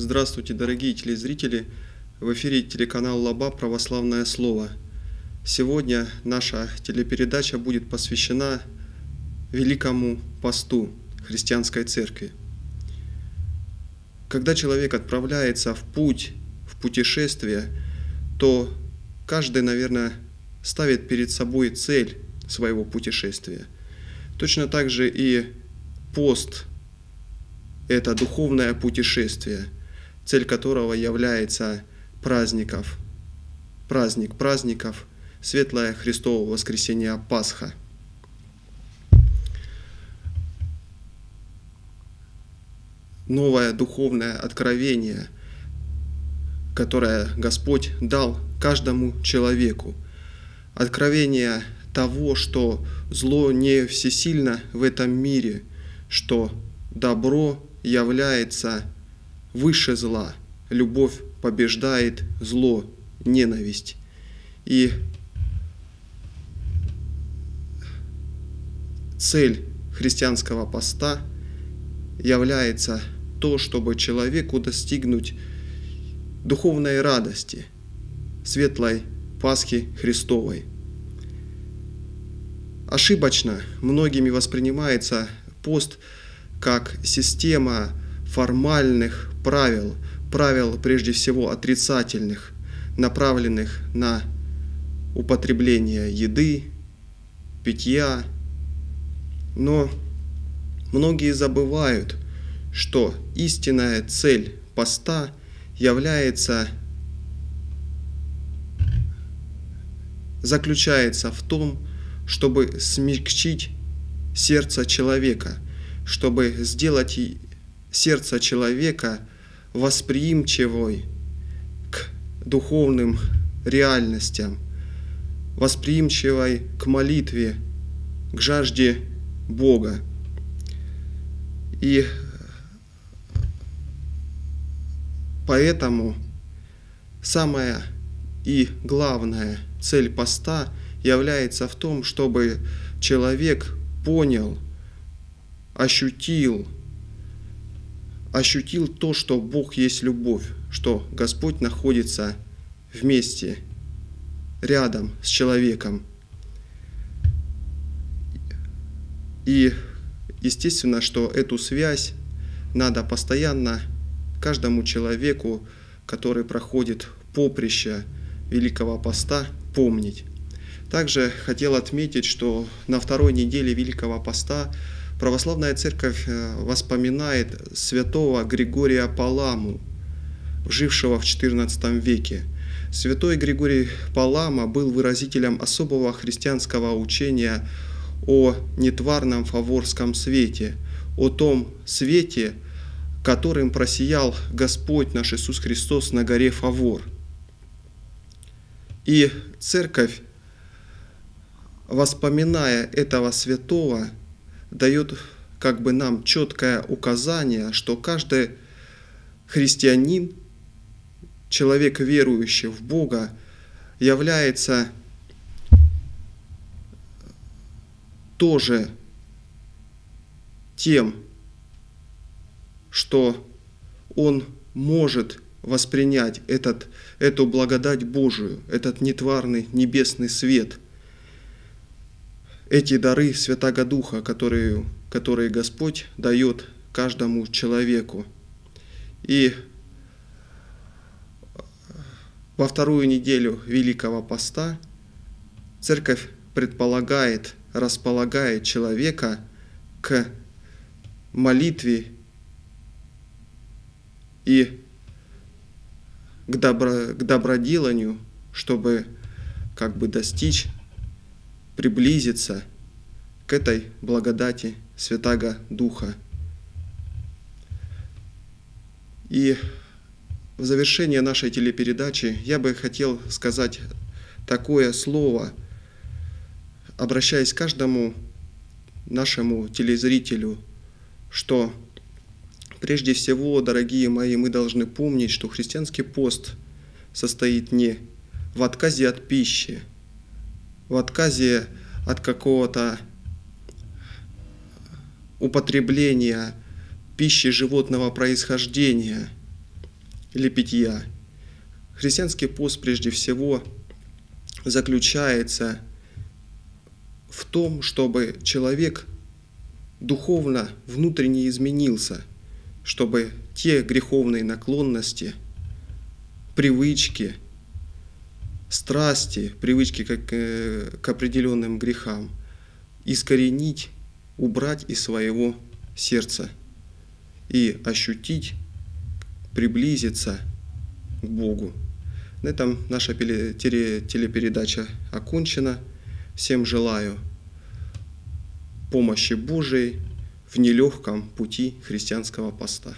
Здравствуйте, дорогие телезрители! В эфире телеканал Лаба «Православное слово». Сегодня наша телепередача будет посвящена Великому посту христианской церкви. Когда человек отправляется в путь, в путешествие, то каждый, наверное, ставит перед собой цель своего путешествия. Точно так же и пост – это духовное путешествие, цель которого является праздников, праздник праздников, светлое Христово воскресение Пасха. Новое духовное откровение, которое Господь дал каждому человеку. Откровение того, что зло не всесильно в этом мире, что добро является выше зла, любовь побеждает зло, ненависть. И цель христианского поста является то, чтобы человеку достигнуть духовной радости, светлой Пасхи Христовой. Ошибочно многими воспринимается пост как система формальных правил, правил прежде всего отрицательных, направленных на употребление еды, питья. Но многие забывают, что истинная цель поста является заключается в том, чтобы смягчить сердце человека, чтобы сделать сердце человека восприимчивой к духовным реальностям, восприимчивой к молитве, к жажде Бога. И поэтому самая и главная цель поста является в том, чтобы человек понял, ощутил, ощутил то, что Бог есть любовь, что Господь находится вместе, рядом с человеком. И естественно, что эту связь надо постоянно каждому человеку, который проходит поприще Великого Поста, помнить. Также хотел отметить, что на второй неделе Великого Поста Православная Церковь э, воспоминает святого Григория Паламу, жившего в XIV веке. Святой Григорий Палама был выразителем особого христианского учения о нетварном фаворском свете, о том свете, которым просиял Господь наш Иисус Христос на горе Фавор. И церковь воспоминая этого святого, дает как бы нам четкое указание, что каждый христианин, человек верующий в Бога, является тоже тем, что он может воспринять этот, эту благодать Божию, этот нетварный небесный свет – эти дары Святаго Духа, которые, которые Господь дает каждому человеку. И во вторую неделю Великого Поста Церковь предполагает, располагает человека к молитве и к, добро, к доброделанию, чтобы как бы достичь приблизиться к этой благодати Святаго Духа. И в завершение нашей телепередачи я бы хотел сказать такое слово, обращаясь к каждому нашему телезрителю, что прежде всего, дорогие мои, мы должны помнить, что христианский пост состоит не в отказе от пищи, в отказе от какого-то употребления пищи животного происхождения, или питья. Христианский пост прежде всего заключается в том, чтобы человек духовно, внутренне изменился, чтобы те греховные наклонности, привычки, страсти, привычки к, э, к определенным грехам искоренить, убрать из своего сердца и ощутить, приблизиться к Богу. На этом наша телепередача окончена. Всем желаю помощи Божией в нелегком пути христианского поста.